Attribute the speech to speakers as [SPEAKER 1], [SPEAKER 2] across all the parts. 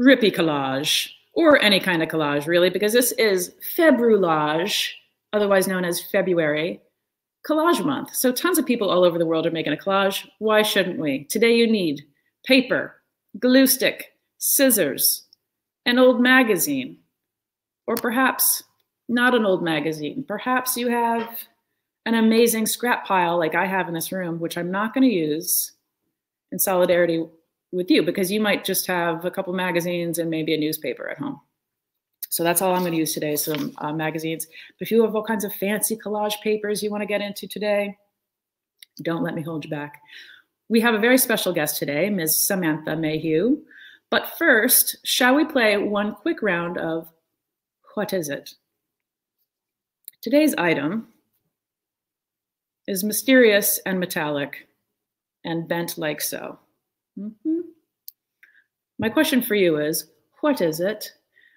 [SPEAKER 1] rippy collage, or any kind of collage, really, because this is Februlage, otherwise known as February, collage month. So tons of people all over the world are making a collage. Why shouldn't we? Today you need paper, glue stick, scissors, an old magazine, or perhaps not an old magazine. Perhaps you have an amazing scrap pile like I have in this room, which I'm not going to use in solidarity with you because you might just have a couple magazines and maybe a newspaper at home. So that's all I'm going to use today, some uh, magazines. But if you have all kinds of fancy collage papers you want to get into today, don't let me hold you back. We have a very special guest today, Ms. Samantha Maheu. But first, shall we play one quick round of What Is It? Today's item is mysterious and metallic and bent like so. Mm -hmm. My question for you is, what is it?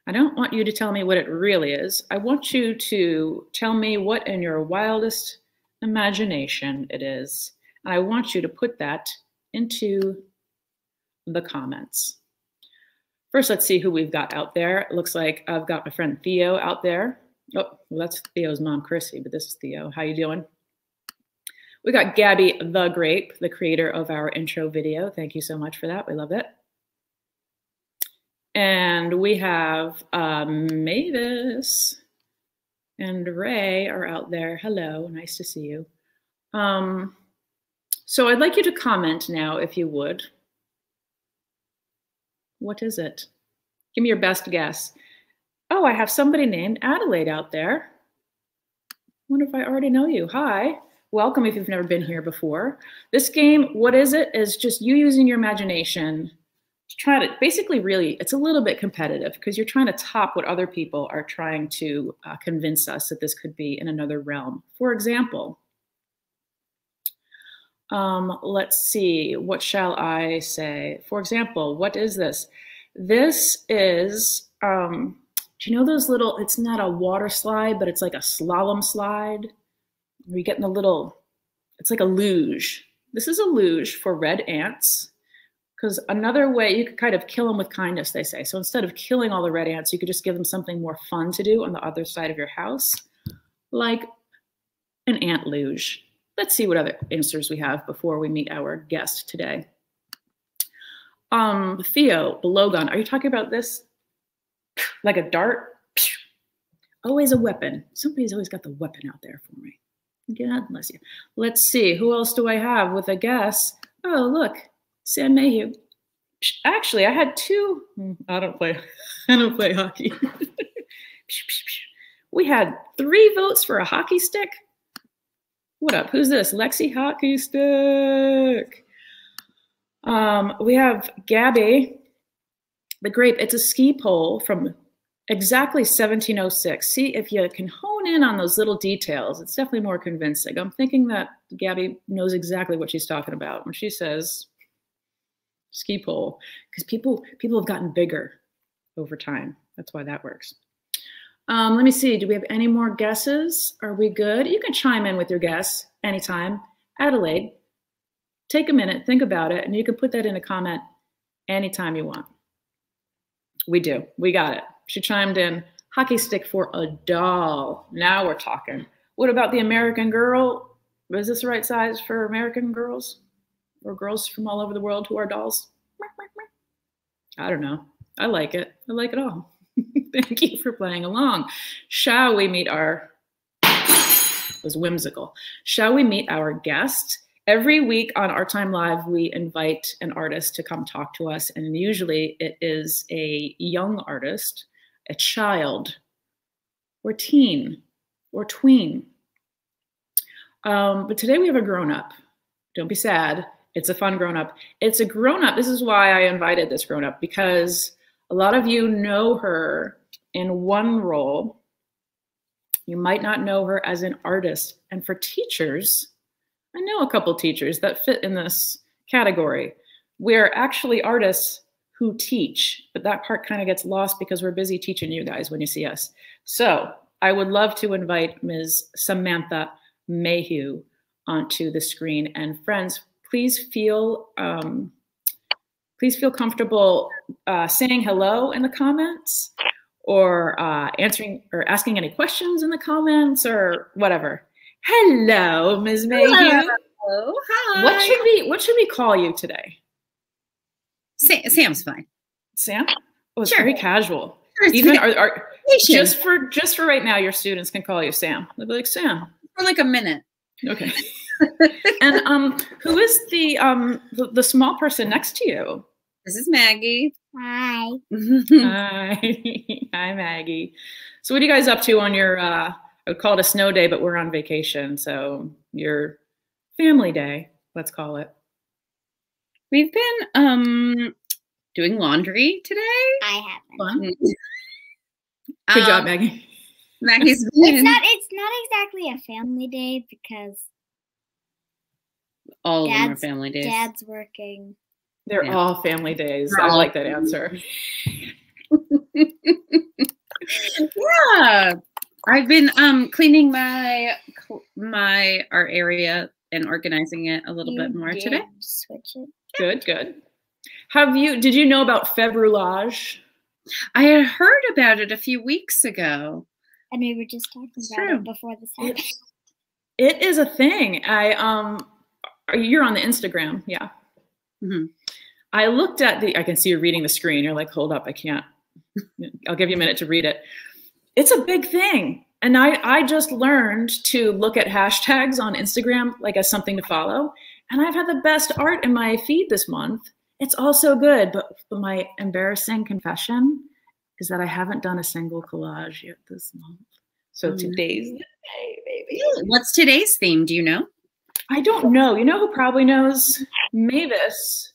[SPEAKER 1] I don't want you to tell me what it really is. I want you to tell me what in your wildest imagination it is. And I want you to put that into the comments. First, let's see who we've got out there. It looks like I've got my friend Theo out there. Oh, well, that's Theo's mom, Chrissy, but this is Theo. How you doing? We got Gabby the Grape, the creator of our intro video. Thank you so much for that. We love it. And we have um, Mavis and Ray are out there. Hello, nice to see you. Um, so I'd like you to comment now, if you would. What is it? Give me your best guess. Oh, I have somebody named Adelaide out there. wonder if I already know you. Hi, welcome if you've never been here before. This game, what is it, is just you using your imagination try to basically really it's a little bit competitive because you're trying to top what other people are trying to uh, convince us that this could be in another realm. For example um, let's see what shall i say? For example what is this? This is um, do you know those little it's not a water slide but it's like a slalom slide? You get in the little it's like a luge. This is a luge for red ants because another way you could kind of kill them with kindness, they say. So instead of killing all the red ants, you could just give them something more fun to do on the other side of your house, like an ant luge. Let's see what other answers we have before we meet our guest today. Um, Theo, Belogun, are you talking about this? Like a dart? Always a weapon. Somebody's always got the weapon out there for me. God bless you. Let's see. Who else do I have with a guess? Oh, look. Sam Maheu. Actually, I had two. Hmm, I don't play. I don't play hockey. we had three votes for a hockey stick. What up? Who's this? Lexi Hockey Stick. Um, we have Gabby, the grape. It's a ski pole from exactly 1706. See, if you can hone in on those little details, it's definitely more convincing. I'm thinking that Gabby knows exactly what she's talking about when she says ski pole because people people have gotten bigger over time. That's why that works. Um, let me see. Do we have any more guesses? Are we good? You can chime in with your guess anytime. Adelaide, take a minute, think about it, and you can put that in a comment anytime you want. We do. We got it. She chimed in. Hockey stick for a doll. Now we're talking. What about the American Girl? Is this the right size for American girls? Or girls from all over the world who are dolls. I don't know. I like it. I like it all. Thank you for playing along. Shall we meet our was whimsical. Shall we meet our guest? Every week on Art Time Live, we invite an artist to come talk to us, and usually it is a young artist, a child, or teen, or tween. Um, but today we have a grown up. Don't be sad. It's a fun grown up. It's a grown up. This is why I invited this grown up because a lot of you know her in one role. You might not know her as an artist. And for teachers, I know a couple teachers that fit in this category. We're actually artists who teach, but that part kind of gets lost because we're busy teaching you guys when you see us. So I would love to invite Ms. Samantha Maheu onto the screen. And friends, please feel um, please feel comfortable uh, saying hello in the comments or uh, answering or asking any questions in the comments or whatever. Hello, Ms. Maheu.
[SPEAKER 2] Hello. Hi.
[SPEAKER 1] What should we what should we call you today?
[SPEAKER 2] Sam, Sam's fine.
[SPEAKER 1] Sam? Oh, it's
[SPEAKER 2] Sure.
[SPEAKER 1] very casual.
[SPEAKER 2] Sure,
[SPEAKER 1] Even our, our, just for just for right now, your students can call you Sam. They'll be like Sam.
[SPEAKER 2] for like a minute.
[SPEAKER 1] Okay. and um, who is the um the, the small person next to you?
[SPEAKER 2] This is Maggie.
[SPEAKER 3] Hi.
[SPEAKER 1] Hi, hi Maggie. So what are you guys up to on your uh I would call it a snow day, but we're on vacation, so your family day, let's call it.
[SPEAKER 2] We've been um doing laundry today.
[SPEAKER 3] I haven't.
[SPEAKER 1] Fun.
[SPEAKER 2] Good
[SPEAKER 1] Good job, Maggie.
[SPEAKER 2] Maggie's
[SPEAKER 3] It's
[SPEAKER 2] been
[SPEAKER 3] not. It's not exactly a family day because
[SPEAKER 2] all of them are family days.
[SPEAKER 3] Dad's working.
[SPEAKER 1] They're
[SPEAKER 2] Yeah.
[SPEAKER 1] all family days.
[SPEAKER 2] They're
[SPEAKER 1] I like that answer.
[SPEAKER 2] yeah. I've been um cleaning my my art area and organizing it a little bit more
[SPEAKER 3] did
[SPEAKER 2] today.
[SPEAKER 3] Switch it.
[SPEAKER 1] Good, good. Have you did you know about Februlage?
[SPEAKER 2] I had heard about it a few weeks ago.
[SPEAKER 3] And we were just talking
[SPEAKER 2] It's
[SPEAKER 3] about
[SPEAKER 2] true.
[SPEAKER 3] it before this happened.
[SPEAKER 1] It is a thing. I um you're on the Instagram, yeah.
[SPEAKER 2] Mhm.
[SPEAKER 1] I looked at the I can see you're reading the screen. You're like, hold up, I can't. I'll give you a minute to read it. It's a big thing. And I I just learned to look at hashtags on Instagram like as something to follow. And I've had the best art in my feed this month. It's all so good, but my embarrassing confession is that I haven't done a single collage yet this month. So
[SPEAKER 2] no.
[SPEAKER 1] today's the day, baby.
[SPEAKER 2] What's today's theme? Do you know?
[SPEAKER 1] I don't know. You know who probably knows? Mavis,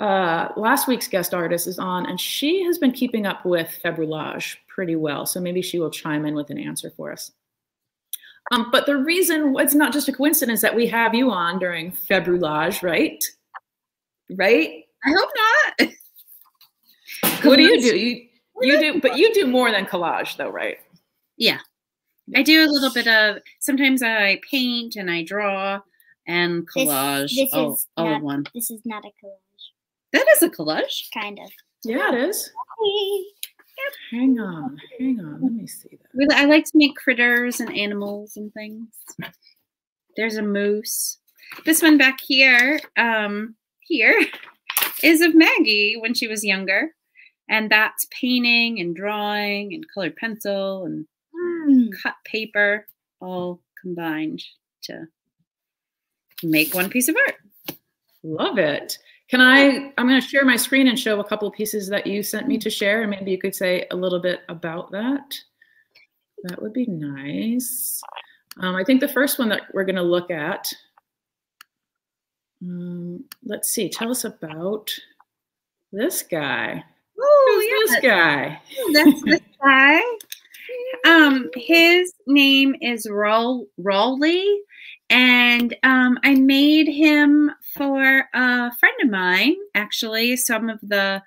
[SPEAKER 1] uh, last week's guest artist, is on, and she has been keeping up with Februlage pretty well. So maybe she will chime in with an answer for us. Um, but the reason it's not just a coincidence that we have you on during Februlage, right? Right?
[SPEAKER 2] I hope not.
[SPEAKER 1] What do you do? You you do, but you do more than collage, though, right?
[SPEAKER 2] Yeah. I do a little bit of sometimes I paint and I draw and collage
[SPEAKER 3] this
[SPEAKER 2] all,
[SPEAKER 3] is
[SPEAKER 2] all in
[SPEAKER 3] not-
[SPEAKER 2] one.
[SPEAKER 3] This is not a collage.
[SPEAKER 2] That is a collage.
[SPEAKER 3] Kind of.
[SPEAKER 1] Yeah, it is. Hang on, hang on. Let me see that.
[SPEAKER 2] I like to make critters and animals and things. There's a moose. This one back here, um, here is of Maggie when she was younger. And that's painting and drawing and colored pencil and
[SPEAKER 3] Hmm.
[SPEAKER 2] cut paper all combined to make one piece of art.
[SPEAKER 1] Love it. Can I? I'm going to share my screen and show a couple pieces that you sent me to share, and maybe you could say a little bit about that. That would be nice. Um, I think the first one that we're going to look at. Um, let's see. Tell us about this guy.
[SPEAKER 2] Oh,
[SPEAKER 1] Who's this guy?
[SPEAKER 2] That's this guy. Um, his name is Raul Raleigh, and um, I made him for a friend of mine. Actually, some of the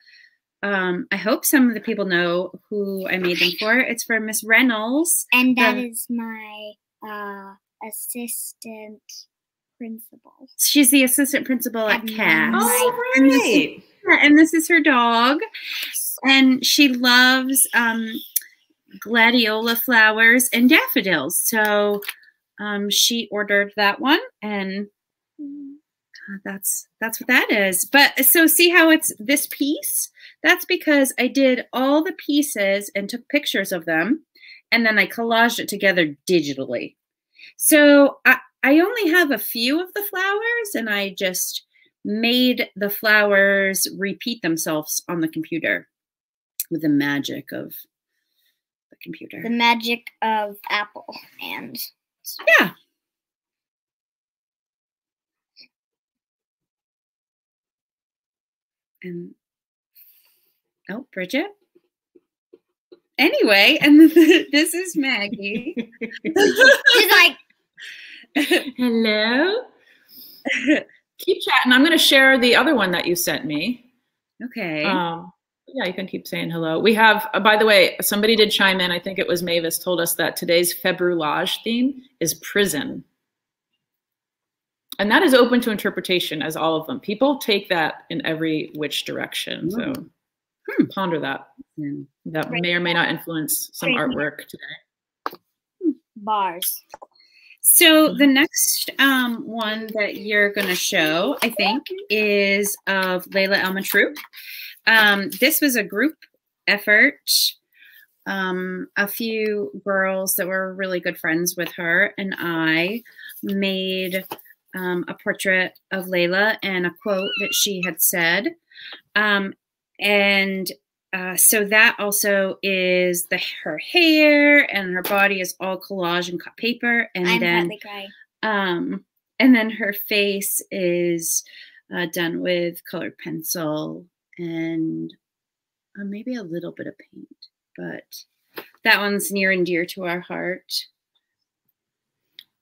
[SPEAKER 2] um, I hope some of the people know who I made them for. It's for Miss Reynolds.
[SPEAKER 3] And that
[SPEAKER 2] Yeah.
[SPEAKER 3] is my uh, assistant principal.
[SPEAKER 2] She's the assistant principal at
[SPEAKER 3] And
[SPEAKER 2] CAS.
[SPEAKER 3] my-
[SPEAKER 1] Oh,
[SPEAKER 2] And this-
[SPEAKER 1] right.
[SPEAKER 2] Yeah, and this is her dog, and she loves um, gladiola flowers and daffodils. So um, she ordered that one, and uh, that's that's what that is. But so see how it's this piece? That's because I did all the pieces and took pictures of them, and then I collaged it together digitally. So I, I only have a few of the flowers, and I just made the flowers repeat themselves on the computer with the magic of the computer.
[SPEAKER 3] The magic of Apple and
[SPEAKER 2] yeah. And oh, Bridget. Anyway, and this is Maggie.
[SPEAKER 3] she's like,
[SPEAKER 1] Hello. Keep chatting. I'm going to share the other one that you sent me.
[SPEAKER 2] okay.
[SPEAKER 1] Um, yeah, you can keep saying hello. We have, uh, by the way, somebody did chime in. I think it was Mavis told us that today's Februlage theme is prison. and that is open to interpretation as all of them. People take that in every which direction. So
[SPEAKER 2] Hmm.
[SPEAKER 1] ponder that.
[SPEAKER 2] Hmm.
[SPEAKER 1] That
[SPEAKER 3] Right.
[SPEAKER 1] may or may not influence some
[SPEAKER 3] Right.
[SPEAKER 1] artwork today.
[SPEAKER 3] Bars.
[SPEAKER 2] So the next um, one that you're going to show, I think, is of Layla Elmatroop. Um, this was a group effort. Um, a few girls that were really good friends with her and I made um, a portrait of Layla and a quote that she had said. Um, and uh, so that also is the her hair and her body is all collage and cut paper, and
[SPEAKER 3] I'm
[SPEAKER 2] then um, and then her face is uh, done with colored pencil and uh, maybe a little bit of paint, but that one's near and dear to our heart.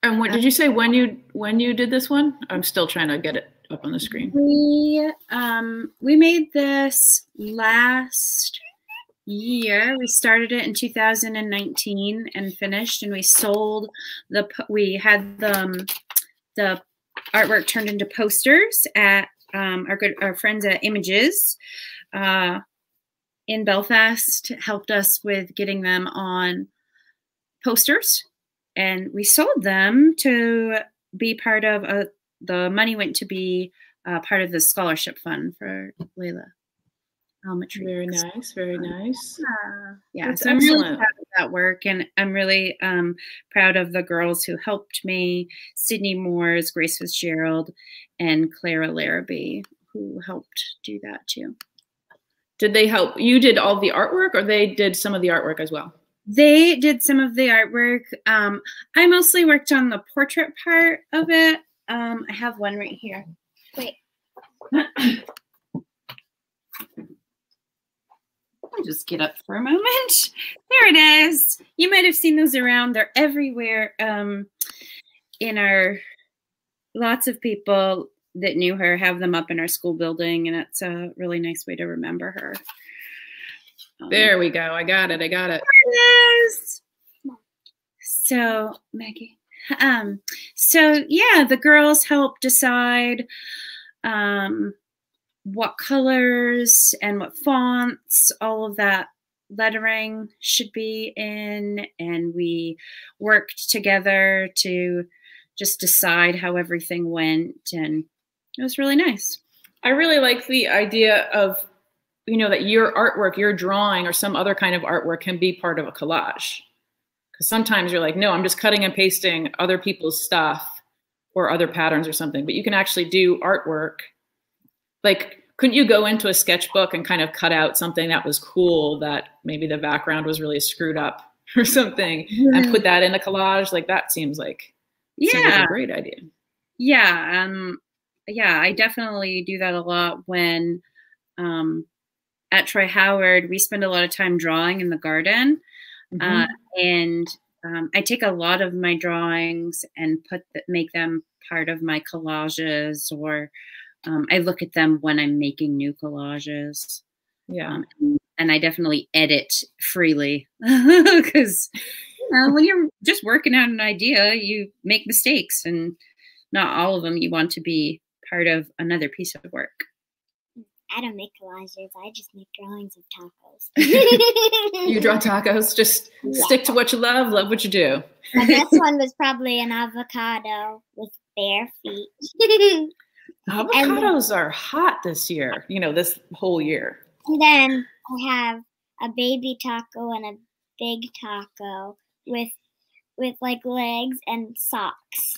[SPEAKER 1] And what did you say when you when you did this one? I'm still trying to get it up on the screen.
[SPEAKER 2] We um we made this last year. We started it in 2019 and finished, and we sold the we had the um, the artwork turned into posters at um, our good our friends at Images uh, in Belfast helped us with getting them on posters, and we sold them to be part of a the money went to be uh, part of the scholarship fund for Layla.
[SPEAKER 1] Very nice, very nice.
[SPEAKER 2] Yeah,
[SPEAKER 1] That's
[SPEAKER 2] so I'm really
[SPEAKER 1] excellent.
[SPEAKER 2] proud of that work, and I'm really um, proud of the girls who helped me: Sydney Moores, Grace Fitzgerald, and Clara Larrabee, who helped do that too.
[SPEAKER 1] Did they help? You did all the artwork, or they did some of the artwork as well?
[SPEAKER 2] They did some of the artwork. Um, I mostly worked on the portrait part of it. Um, I have one right here.
[SPEAKER 3] Wait.
[SPEAKER 2] I'll just get up for a moment. There it is. You might have seen those around. They're everywhere. Um, in our lots of people that knew her have them up in our school building, and it's a really nice way to remember her. Um,
[SPEAKER 1] There we go. I got it. I got it.
[SPEAKER 2] it is. So Maggie, um, so yeah, the girls help decide um, what colors and what fonts, all of that lettering should be in, and we worked together to just decide how everything went, and it was really nice.
[SPEAKER 1] I really like the idea of, you know, that your artwork, your drawing, or some other kind of artwork can be part of a collage. Because sometimes you're like, no, I'm just cutting and pasting other people's stuff or other patterns or something. But you can actually do artwork. Like, couldn't you go into a sketchbook and kind of cut out something that was cool that maybe the background was really screwed up or something and put that in a collage? Like, that seems like, seems like
[SPEAKER 2] yeah,
[SPEAKER 1] a great idea.
[SPEAKER 2] yeah um yeah i definitely do that a lot when um at troy howard we spend a lot of time drawing in the garden
[SPEAKER 1] Mhm.
[SPEAKER 2] uh, and um, i take a lot of my drawings and put the, make them part of my collages or um, i look at them when i'm making new collages
[SPEAKER 1] yeah.
[SPEAKER 2] um, and i definitely edit freely because you know, when you're just working out an idea you make mistakes and not all of them you want to be part of another piece of work
[SPEAKER 3] I don't make collages. I just make drawings of tacos.
[SPEAKER 1] You draw tacos, just
[SPEAKER 3] Yeah.
[SPEAKER 1] stick to what you love, love what you do.
[SPEAKER 3] And this one was probably an avocado with bare feet.
[SPEAKER 1] Avocados are hot this year, you know, this whole year.
[SPEAKER 3] and then I have a baby taco and a big taco with with like legs and socks.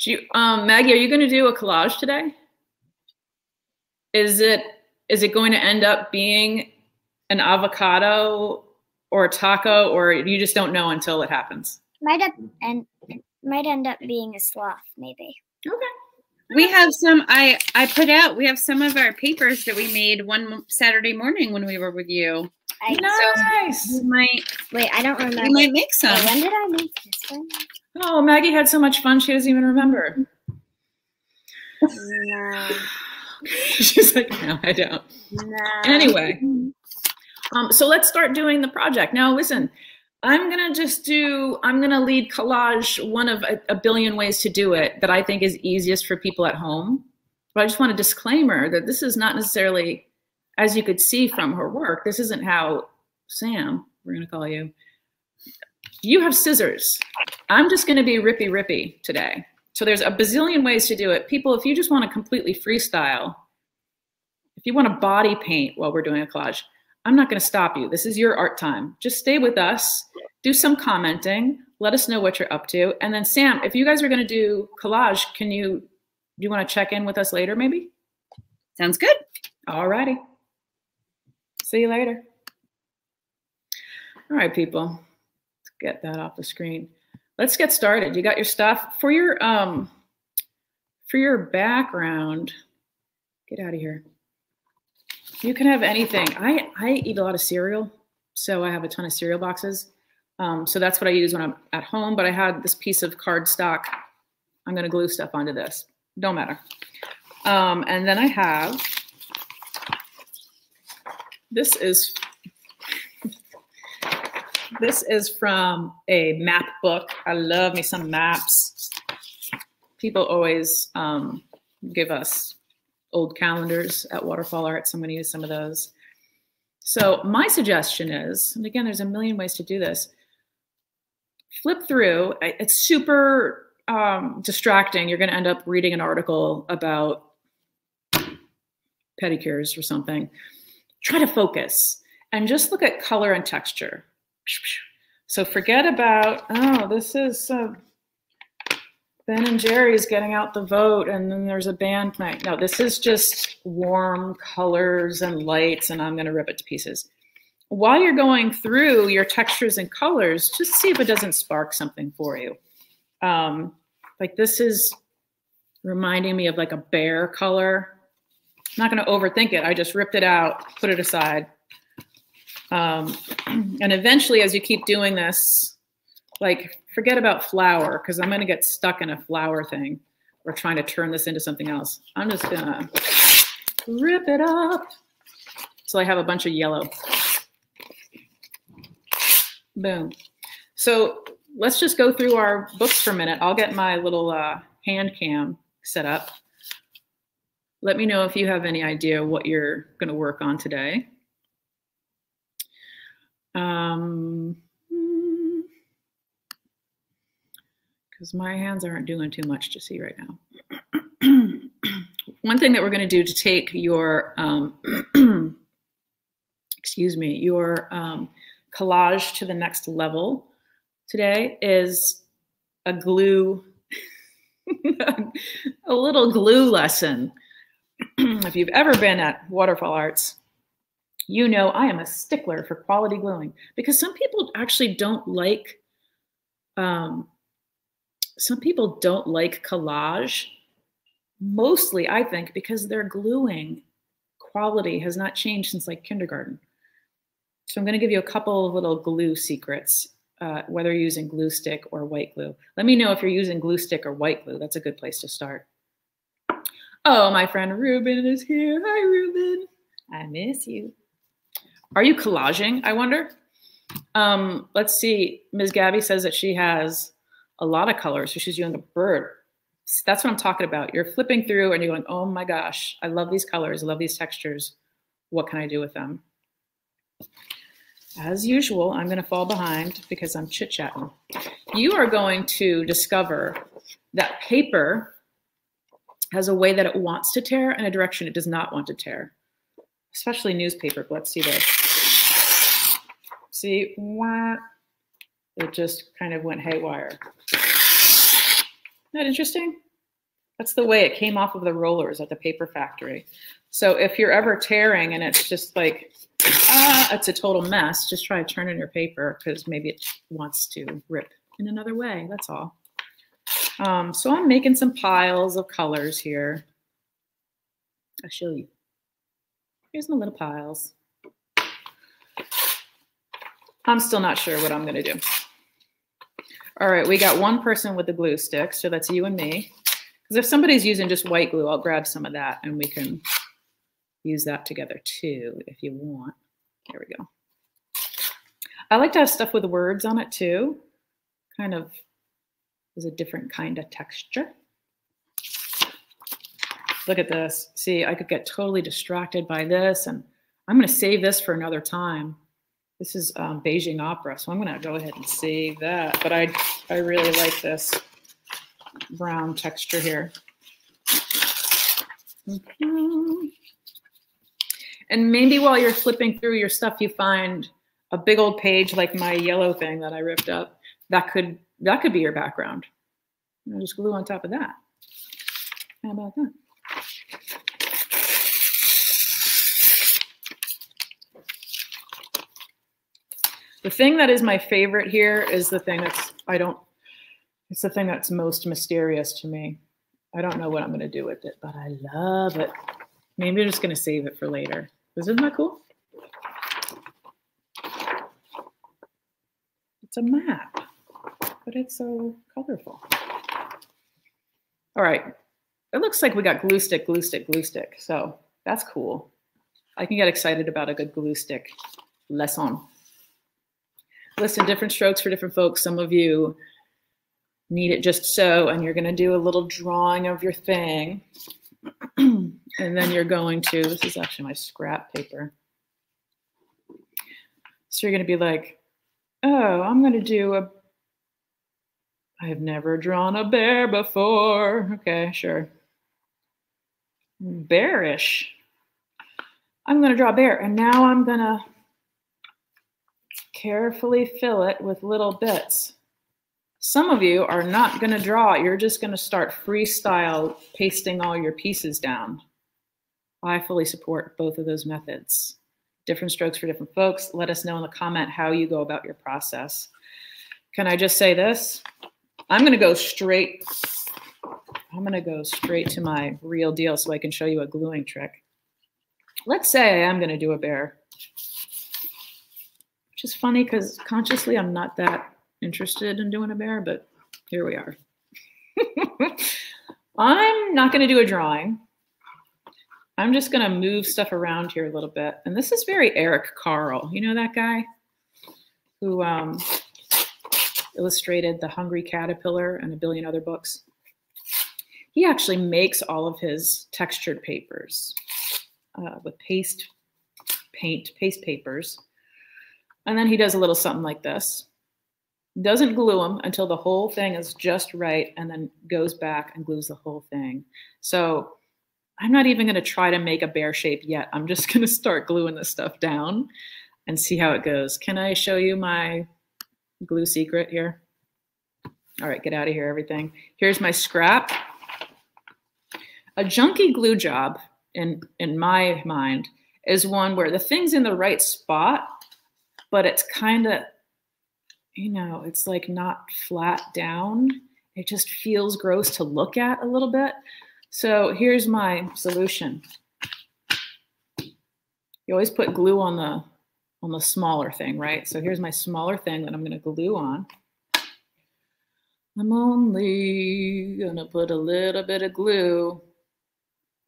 [SPEAKER 1] Do you, um, Maggie, are you going to do a collage today? Is it is it going to end up being an avocado or a taco, or you just don't know until it happens?
[SPEAKER 3] Might up and might end up being a sloth, maybe.
[SPEAKER 1] Okay.
[SPEAKER 2] We have some i i put out we have some of our papers that we made one saturday morning when we were with you
[SPEAKER 3] I
[SPEAKER 1] Nice.
[SPEAKER 2] we might
[SPEAKER 3] wait. I don't remember.
[SPEAKER 2] we might make some
[SPEAKER 3] Wait, when did I make this one?
[SPEAKER 1] Oh, Maggie had so much fun; she doesn't even remember.
[SPEAKER 3] No,
[SPEAKER 1] She's like, no, I don't.
[SPEAKER 3] no.
[SPEAKER 1] Anyway, um, so let's start doing the project now. Listen, I'm gonna just do, I'm gonna lead collage one of a, a, billion ways to do it that I think is easiest for people at home. But I just want a disclaimer that this is not necessarily, as you could see from her work, this isn't how Sam, we're gonna call you, you have scissors. I'm just gonna be rippy rippy today. So there's a bazillion ways to do it. People, if you just wanna completely freestyle, if you wanna body paint while we're doing a collage, I'm not going to stop you. This is your art time. Just stay with us, do some commenting, let us know what you're up to. And then Sam, if you guys are going to do collage, can you, do you want to check in with us later maybe?
[SPEAKER 2] Sounds good.
[SPEAKER 1] All righty. See you later. All right, people, let's get that off the screen. Let's get started. You got your stuff for your, um, for your background. Get out of here. You can have anything. I, I eat a lot of cereal, so I have a ton of cereal boxes. Um, so that's what I use when I'm at home, but I had this piece of cardstock. I'm gonna glue stuff onto this. Don't matter. Um, and then I have, this is, this is from a map book. I love me some maps. People always um, give us old calendars at Waterfall Arts. I'm going to use some of those. So my suggestion is, and again, there's a million ways to do this. Flip through. It's super um, distracting. You're going to end up reading an article about pedicures or something. Try to focus and just look at color and texture. So forget about, oh, this is uh, Ben and Jerry's getting out the vote, and then there's a band night. No, this is just warm colors and lights, and I'm going to rip it to pieces. While you're going through your textures and colors, just see if it doesn't spark something for you. Um, like this is reminding me of like a bear color. I'm not going to overthink it. I just ripped it out, put it aside. Um, and eventually, as you keep doing this, like forget about flower because I'm going to get stuck in a flower thing or trying to turn this into something else. I'm just to rip it up. So I have a bunch of yellow. Boom. So let's just go through our books for a minute. I'll get my little uh, hand cam set up. Let me know if you have any idea what you're going to work on today. Um, because my hands aren't doing too much to see right now. One thing that we're going to do to take your, um, excuse me, your um, collage to the next level today is a glue, a little glue lesson. if you've ever been at Waterfall Arts, you know I am a stickler for quality gluing because some people actually don't like um, some people don't like collage, mostly, I think, because their gluing quality has not changed since like kindergarten. So I'm going to give you a couple of little glue secrets, uh, whether you're using glue stick or white glue. Let me know if you're using glue stick or white glue. That's a good place to start. Oh, my friend Ruben is here. Hi, Ruben. I miss you. Are you collaging, I wonder? Um, let's see. Ms. Gabby says that she has a lot of colors. So she's doing a bird. That's what I'm talking about. You're flipping through and you're going, oh my gosh, I love these colors. I love these textures. What can I do with them? As usual, I'm going to fall behind because I'm chit chatting. You are going to discover that paper has a way that it wants to tear and a direction it does not want to tear, especially newspaper. Let's see this. See? It just kind of went haywire. Isn't that interesting? That's the way it came off of the rollers at the paper factory. So if you're ever tearing and it's just like, ah, it's a total mess, just try to turn in your paper because maybe it wants to rip in another way. That's all. Um, so I'm making some piles of colors here. I'll show you. Here's my little piles. I'm still not sure what I'm going to do. All right, we got one person with the glue stick, so that's you and me. Because if somebody's using just white glue, I'll grab some of that and we can use that together too if you want. There we go. I like to have stuff with words on it too. Kind of is a different kind of texture. Look at this. See, I could get totally distracted by this and I'm going to save this for another time. This is um, Beijing opera, so I'm going to go ahead and save that. But I, I really like this brown texture here. Mm -hmm. And maybe while you're flipping through your stuff, you find a big old page like my yellow thing that I ripped up. That could that could be your background. Know, just glue on top of that. How about that? The thing that is my favorite here is the thing that's, I don't, it's the thing that's most mysterious to me. I don't know what I'm going to do with it, but I love it. Maybe I'm just going to save it for later. Isn't that cool? It's a map, but it's so colorful. All right. It looks like we got glue stick, glue stick, glue stick. So that's cool. I can get excited about a good glue stick lesson. Listen, different strokes for different folks. Some of you need it just so, and you're going to do a little drawing of your thing. and then you're going to, this is actually my scrap paper. So you're going to be like, oh, I'm going to do a, I've never drawn a bear before. Okay, sure. Bearish. I'm going to draw a bear. And now I'm going to carefully fill it with little bits. Some of you are not going to draw. You're just going to start freestyle pasting all your pieces down. I fully support both of those methods. Different strokes for different folks. Let us know in the comment how you go about your process. Can I just say this? I'm going to go straight. I'm going to go straight to my real deal so I can show you a gluing trick. Let's say I'm going to do a bear which is funny because consciously I'm not that interested in doing a bear, but here we are. I'm not going to do a drawing. I'm just going to move stuff around here a little bit. And this is very Eric Carle. You know that guy who um, illustrated The Hungry Caterpillar and a billion other books? He actually makes all of his textured papers uh, with paste paint, paste papers. And then he does a little something like this. Doesn't glue them until the whole thing is just right and then goes back and glues the whole thing. So I'm not even going to try to make a bear shape yet. I'm just going to start gluing this stuff down and see how it goes. Can I show you my glue secret here? All right, get out of here, everything. Here's my scrap. A junky glue job, in, in my mind, is one where the thing's in the right spot, but it's kind of, you know, it's like not flat down. It just feels gross to look at a little bit. So here's my solution. You always put glue on the on the smaller thing, right? So here's my smaller thing that I'm going to glue on. I'm only going to put a little bit of glue.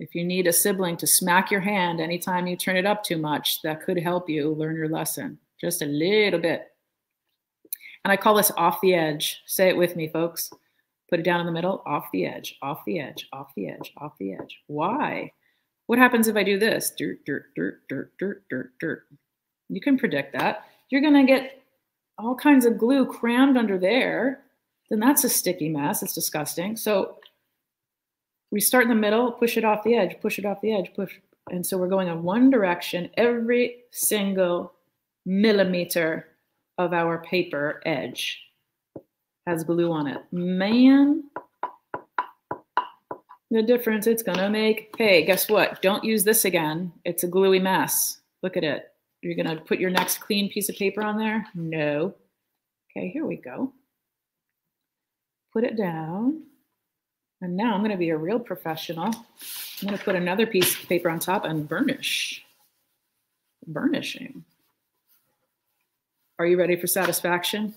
[SPEAKER 1] If you need a sibling to smack your hand anytime you turn it up too much, that could help you learn your lesson just a little bit. And I call this off the edge. Say it with me, folks. Put it down in the middle, off the edge, off the edge, off the edge, off the edge. Why? What happens if I do this? Dirt, dirt, dirt, dirt, dirt, dirt, dirt. You can predict that. You're going to get all kinds of glue crammed under there. Then that's a sticky mess. It's disgusting. So we start in the middle, push it off the edge, push it off the edge, push. And so we're going in one direction every single millimeter of our paper edge has glue on it. Man, the difference it's gonna make. Hey, guess what? Don't use this again. It's a gluey mess. Look at it. You're gonna put your next clean piece of paper on there? No. Okay, here we go. Put it down. And now I'm gonna be a real professional. I'm gonna put another piece of paper on top and burnish. Burnishing. Are you ready for satisfaction?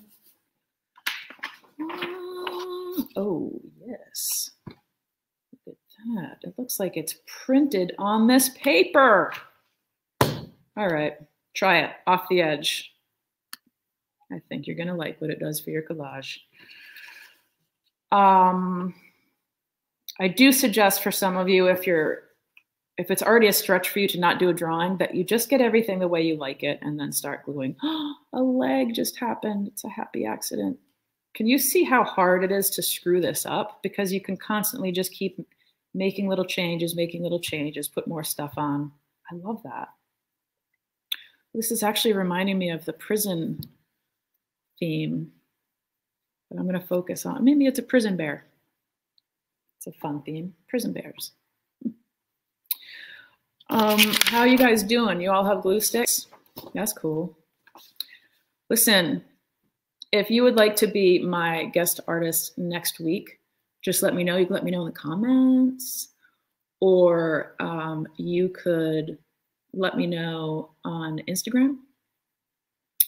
[SPEAKER 1] Oh, yes. Look at that. It looks like it's printed on this paper. All right, try it off the edge. I think you're going to like what it does for your collage. Um, I do suggest for some of you, if you're if it's already a stretch for you to not do a drawing, that you just get everything the way you like it and then start gluing. A leg just happened. It's a happy accident. Can you see how hard it is to screw this up? Because you can constantly just keep making little changes, making little changes, put more stuff on. I love that. This is actually reminding me of the prison theme that I'm going to focus on. Maybe it's a prison bear. It's a fun theme, prison bears. Um, how are you guys doing? You all have glue sticks? That's cool. Listen, if you would like to be my guest artist next week, just let me know. You can let me know in the comments, or um, you could let me know on Instagram.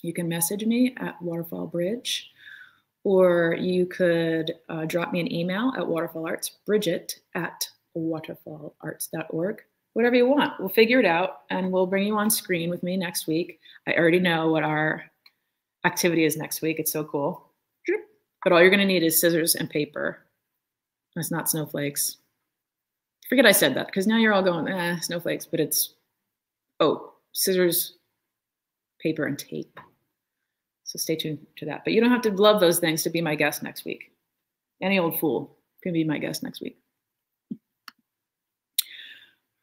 [SPEAKER 1] You can message me at Waterfall Bridge, or you could uh, drop me an email at Waterfall Arts, Bridget at waterfallarts.org whatever you want. We'll figure it out and we'll bring you on screen with me next week. I already know what our activity is next week. It's so cool. But all you're going to need is scissors and paper. It's not snowflakes. Forget I said that because now you're all going, eh, snowflakes, but it's, oh, scissors, paper, and tape. So stay tuned to that. But you don't have to love those things to be my guest next week. Any old fool can be my guest next week.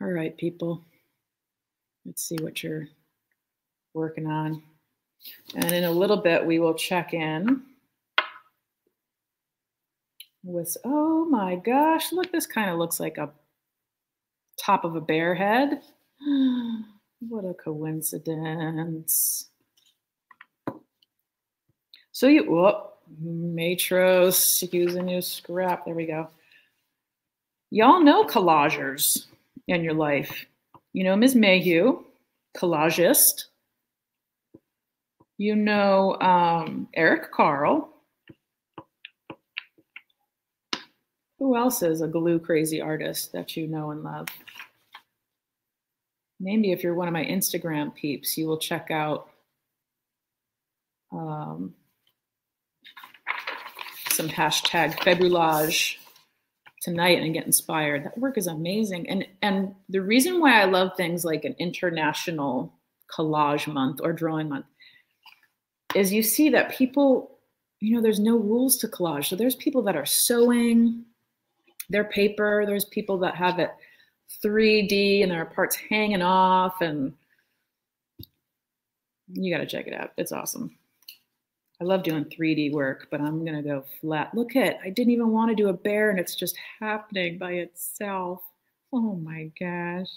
[SPEAKER 1] All right, people. Let's see what you're working on. And in a little bit, we will check in with, oh my gosh, look, this kind of looks like a top of a bear head. what a coincidence. So you, whoop, Matros, use a new scrap. There we go. Y'all know collagers in your life. You know Ms. Maheu, collagist. You know um, Eric Carle. Who else is a glue crazy artist that you know and love? Maybe if you're one of my Instagram peeps, you will check out um, some hashtag Februlage tonight and get inspired. That work is amazing. And and the reason why I love things like an international collage month or drawing month is you see that people, you know, there's no rules to collage. So there's people that are sewing their paper, there's people that have it 3D and there are parts hanging off and you got to check it out. It's awesome. I love doing 3D work, but I'm going to go flat. Look at, I didn't even want to do a bear and it's just happening by itself. Oh my gosh.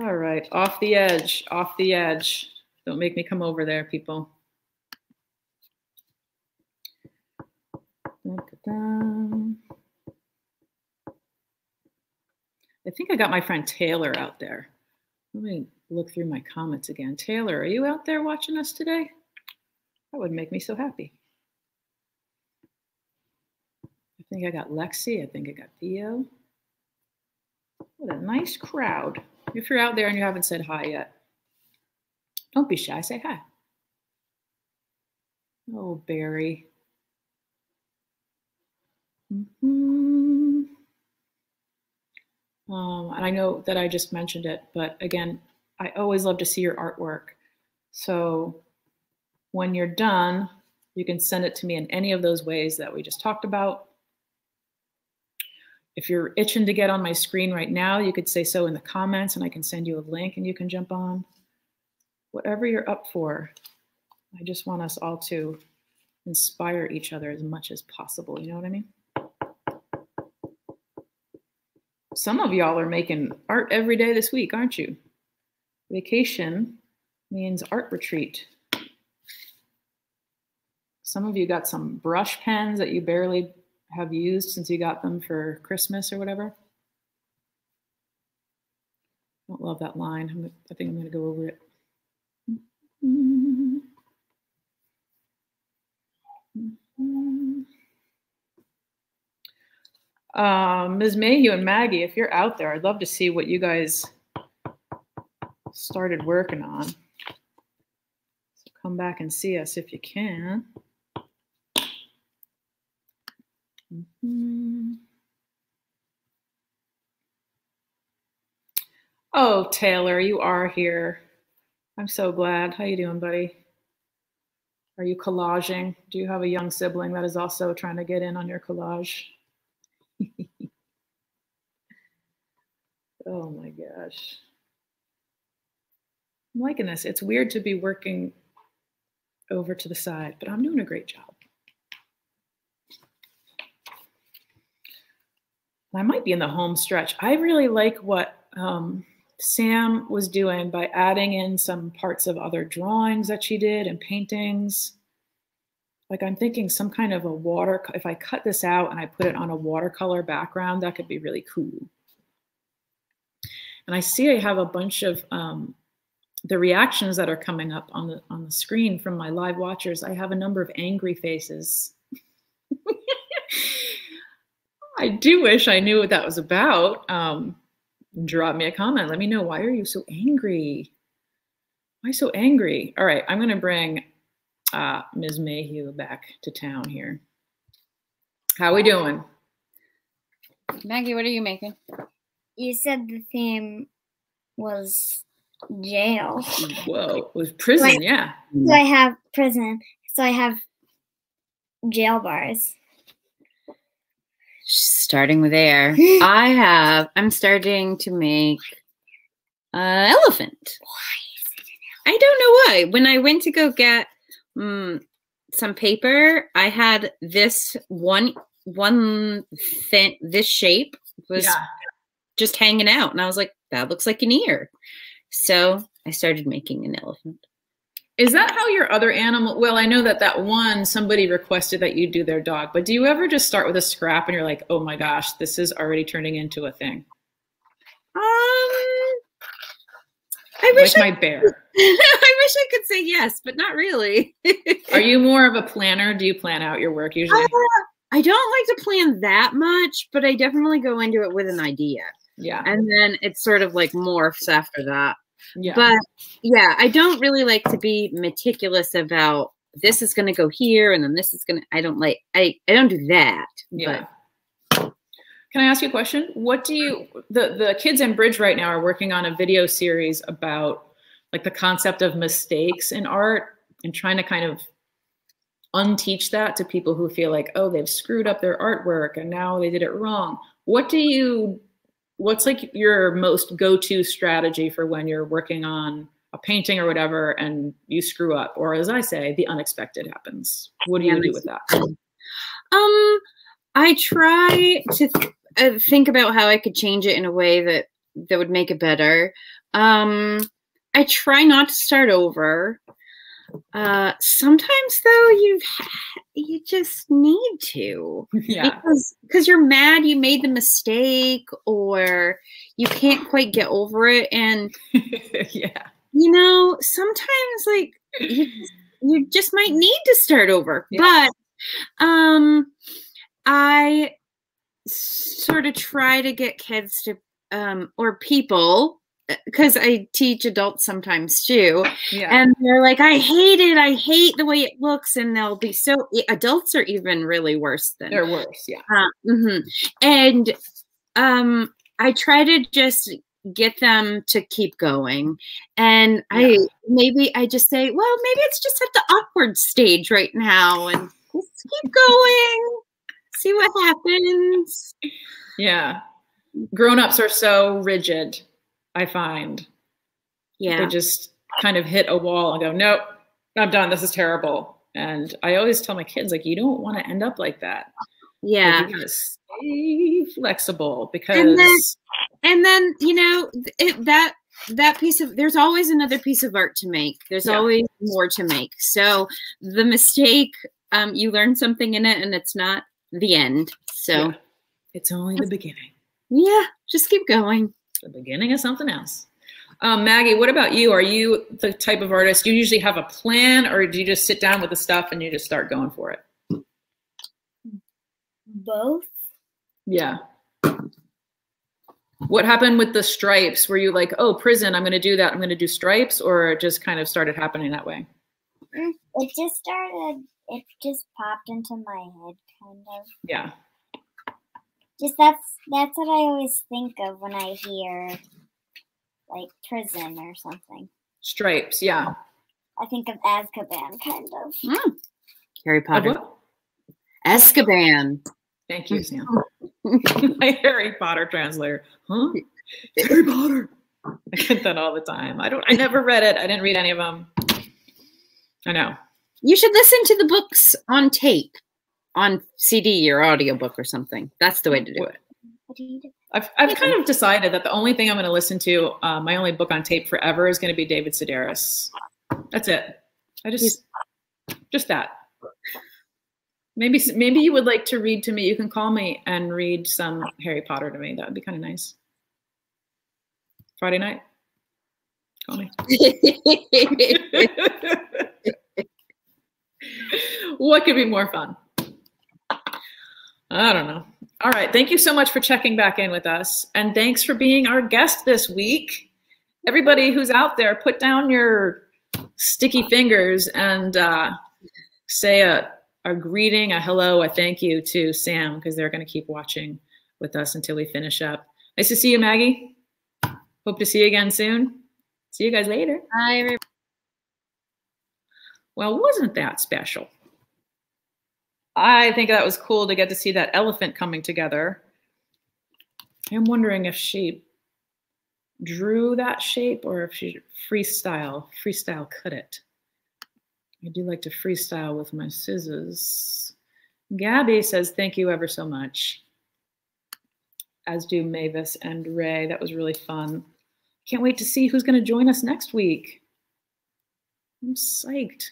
[SPEAKER 1] All right, off the edge, off the edge. Don't make me come over there, people. I think I got my friend Taylor out there. Let me look through my comments again. Taylor, are you out there watching us today? That would make me so happy. I think I got Lexi. I think I got Theo. What a nice crowd. If you're out there and you haven't said hi yet, don't be shy. Say hi. Oh, Barry. Mm-hmm. Um, and I know that I just mentioned it, but again, I always love to see your artwork. So when you're done, you can send it to me in any of those ways that we just talked about. If you're itching to get on my screen right now, you could say so in the comments and I can send you a link and you can jump on. Whatever you're up for, I just want us all to inspire each other as much as possible. You know what I mean? Some of y'all are making art every day this week, aren't you? Vacation means art retreat. Some of you got some brush pens that you barely have used since you got them for Christmas or whatever. I don't love that line. I think I'm going to go over it. Um, Ms. Maheu and Maggie, if you're out there, I'd love to see what you guys started working on. So come back and see us if you can. Mhm. Oh, Taylor, you are here. I'm so glad. How you doing, buddy? Are you collaging? Do you have a young sibling that is also trying to get in on your collage? oh my gosh. I'm liking this. It's weird to be working over to the side, but I'm doing a great job. I might be in the home stretch. I really like what um, Sam was doing by adding in some parts of other drawings that she did and paintings. Like I'm thinking some kind of a water, if I cut this out and I put it on a watercolor background, that could be really cool. And I see I have a bunch of um, the reactions that are coming up on the on the screen from my live watchers. I have a number of angry faces. I do wish I knew what that was about. Um, drop me a comment. Let me know why are you so angry? Why so angry? All right, I'm going to bring uh, Ms. Maheu back to town here. How we doing?
[SPEAKER 2] Maggie, what are you making?
[SPEAKER 3] You said the theme was jail.
[SPEAKER 1] Whoa, it was prison,
[SPEAKER 3] Right.
[SPEAKER 1] yeah.
[SPEAKER 3] So I have prison. So I have jail bars.
[SPEAKER 2] Starting with air, I have. I'm starting to make an elephant. I don't know why. When I went to go get um, some paper, I had this one one thin this shape was
[SPEAKER 1] Yeah.
[SPEAKER 2] just hanging out, and I was like, that looks like an ear. So I started making an elephant.
[SPEAKER 1] Is that how your other animal? Well, I know that that one somebody requested that you do their dog, but do you ever just start with a scrap and you're like, oh my gosh, this is already turning into a thing?
[SPEAKER 2] Um, I wish
[SPEAKER 1] like
[SPEAKER 2] I,
[SPEAKER 1] my bear.
[SPEAKER 2] I wish I could say yes, but not really.
[SPEAKER 1] Are you more of a planner? Do you plan out your work usually?
[SPEAKER 2] I don't like to plan that much, but I definitely go into it with an idea.
[SPEAKER 1] Yeah.
[SPEAKER 2] And then it's sort of like morphs after that.
[SPEAKER 1] Yeah.
[SPEAKER 2] But yeah, I don't really like to be meticulous about this is going to go here and then this is going to I don't like I I don't do that.
[SPEAKER 1] Yeah. Can I ask you a question? What do you the the kids in Bridge right now are working on a video series about like the concept of mistakes in art and trying to kind of unteach that to people who feel like oh they've screwed up their artwork and now they did it wrong. What do you what's like your most go-to strategy for when you're working on a painting or whatever and you screw up or as I say the unexpected happens. What do you do with that?
[SPEAKER 2] Um, I try to th- uh, think about how I could change it in a way that that would make it better. Um, I try not to start over. Uh, sometimes though, you you just need to
[SPEAKER 1] Yeah.
[SPEAKER 2] because because you're mad you made the mistake or you can't quite get over it, and
[SPEAKER 1] yeah.
[SPEAKER 2] you know sometimes like you you just might need to start over
[SPEAKER 1] Yeah.
[SPEAKER 2] but um i sort of try to get kids to um or people because i teach adults sometimes too
[SPEAKER 1] Yeah.
[SPEAKER 2] and they're like i hate it i hate the way it looks and they'll be so adults are even really worse than
[SPEAKER 1] They're worse, yeah.
[SPEAKER 2] uh, mhm. And um, I try to just get them to keep going. And I maybe I just say, well, maybe it's just at the awkward stage right now, and just keep going, see what happens.
[SPEAKER 1] Yeah. Grown-ups are so rigid, I find.
[SPEAKER 2] Yeah.
[SPEAKER 1] They just kind of hit a wall and go, Nope, I'm done. This is terrible. And I always tell my kids, like, you don't want to end up like that. Like,
[SPEAKER 2] yeah.
[SPEAKER 1] you gotta stay flexible because
[SPEAKER 2] And then- And then you know it, that that piece of there's always another piece of art to make. There's
[SPEAKER 1] Yeah.
[SPEAKER 2] always more to make. So the mistake, um, you learn something in it, and it's not the end. So.
[SPEAKER 1] yeah, it's only the beginning.
[SPEAKER 2] Yeah, just keep going.
[SPEAKER 1] The beginning of something else. Um, Maggie, what about you? Are you the type of artist you usually have a plan, or do you just sit down with the stuff and you just start going for it?
[SPEAKER 3] Both.
[SPEAKER 1] Yeah. What happened with the stripes? Were you like, oh, prison, I'm going to do that. I'm going to do stripes, or it just kind of started happening that way?
[SPEAKER 3] Mm, It just started. It just popped into my head, kind of.
[SPEAKER 1] Yeah.
[SPEAKER 3] Just that's that's what I always think of when I hear like prison or something.
[SPEAKER 1] Stripes. Yeah.
[SPEAKER 3] I think of Azkaban, kind of.
[SPEAKER 2] Mm. Harry Potter.
[SPEAKER 1] what?
[SPEAKER 2] Azkaban.
[SPEAKER 1] Thank you, Sam. My Harry Potter translator. Huh? Harry Potter. I get that all the time. I don't. I never read it. I didn't read any of them. I know.
[SPEAKER 2] You should listen to the books on tape, on CD or audiobook or something. That's the way to do it.
[SPEAKER 3] What do you do?
[SPEAKER 1] I've I've kind of decided that the only thing I'm going to listen to, uh, my only book on tape forever, is going to be David Sedaris. That's it. I just just that. Maybe maybe you would like to read to me. You can call me and read some Harry Potter to me. That would be kind of nice. Friday night. Call me. what could be more fun? I don't know. All right. Thank you so much for checking back in with us. And thanks for being our guest this week. Everybody who's out there, put down your sticky fingers and uh, say a, a greeting, a hello, a thank you to Sam because they're going to keep watching with us until we finish up. Nice to see you, Maggie. Hope to see you again soon. See you guys later.
[SPEAKER 2] Hi, everybody.
[SPEAKER 1] Well, wasn't that special? I think that was cool to get to see that elephant coming together. I'm wondering if she drew that shape or if she freestyle, freestyle cut it. I do like to freestyle with my scissors. Gabby says, thank you ever so much. As do Mavis and Ray. That was really fun. Can't wait to see who's going to join us next week. I'm psyched.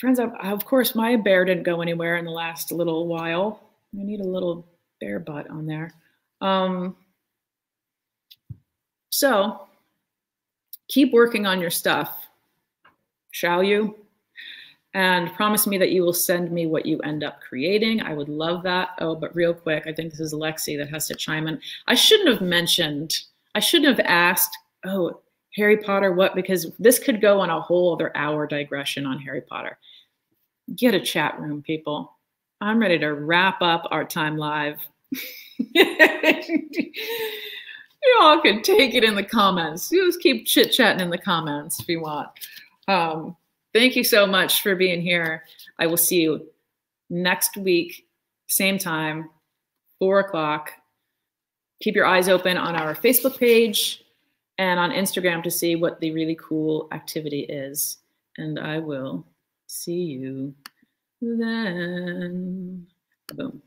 [SPEAKER 1] Friends, of, of course, my bear didn't go anywhere in the last little while. I need a little bear butt on there. Um, so keep working on your stuff, shall you? And promise me that you will send me what you end up creating. I would love that. Oh, but real quick, I think this is Lexi that has to chime in. I shouldn't have mentioned, I shouldn't have asked, oh, Harry Potter, what? Because this could go on a whole other hour digression on Harry Potter. Get a chat room, people. I'm ready to wrap up our time live. you all can take it in the comments. You just keep chit chatting in the comments if you want. Um, thank you so much for being here. I will see you next week, same time, four o'clock. Keep your eyes open on our Facebook page and on Instagram to see what the really cool activity is. And I will see you then. Boom.